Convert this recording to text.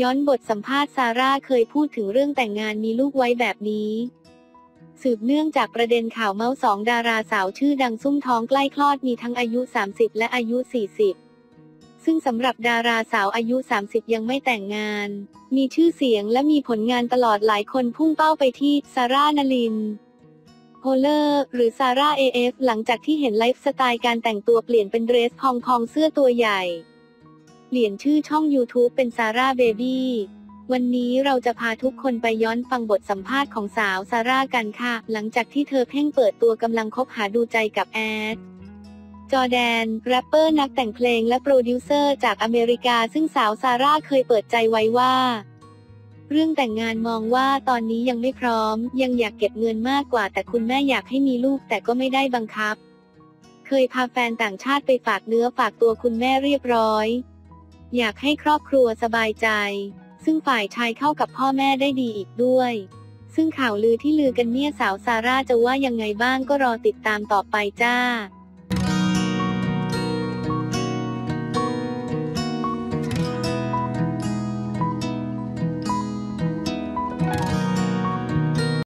ย้อนบทสัมภาษณ์ซาร่าเคยพูดถึงเรื่องแต่งงานมีลูกไว้แบบนี้ สืบเนื่องจากประเด็นข่าวเมาส์สองดาราสาวชื่อดังซุ่มท้องใกล้คลอดมีทั้งอายุ 30 และอายุ 40 ซึ่งสำหรับดาราสาวอายุ 30 ยังไม่แต่งงาน มีชื่อเสียงและมีผลงานตลอดหลายคนพุ่งเป้าไปที่ซาร่านลินโฮเลอร์หรือซาร่า AF หลังจากที่เห็นไลฟ์สไตล์การแต่งตัวเปลี่ยนเป็นเดรสพองๆเสื้อตัวใหญ่ เปลี่ยนชื่อช่อง YouTube เป็นซาร่าเบบี้วันนี้เราจะพาทุกคนไปย้อนฟังบทสัมภาษณ์ของสาวซาร่ากันค่ะ หลังจากที่เธอเพิ่งเปิดตัวกำลังคบหาดูใจกับแอด จอแดน แรปเปอร์นักแต่งเพลงและโปรดิวเซอร์จากอเมริกา ซึ่งสาวซาร่าเคยเปิดใจไว้ว่า เรื่องแต่งงานมองว่าตอนนี้ยังไม่พร้อม ยังอยากเก็บเงินมากกว่า แต่คุณแม่อยากให้มีลูกแต่ก็ไม่ได้บังคับ เคยพาแฟนต่างชาติไปฝากเนื้อฝากตัวคุณแม่เรียบร้อย อยากให้ครอบครัวสบายใจ ซึ่งฝ่ายชายเข้ากับพ่อแม่ได้ดีอีกด้วย ซึ่งข่าวลือที่ลือกันเนี่ยสาวซาร่าจะว่ายังไงบ้างก็รอติดตามต่อไปจ้า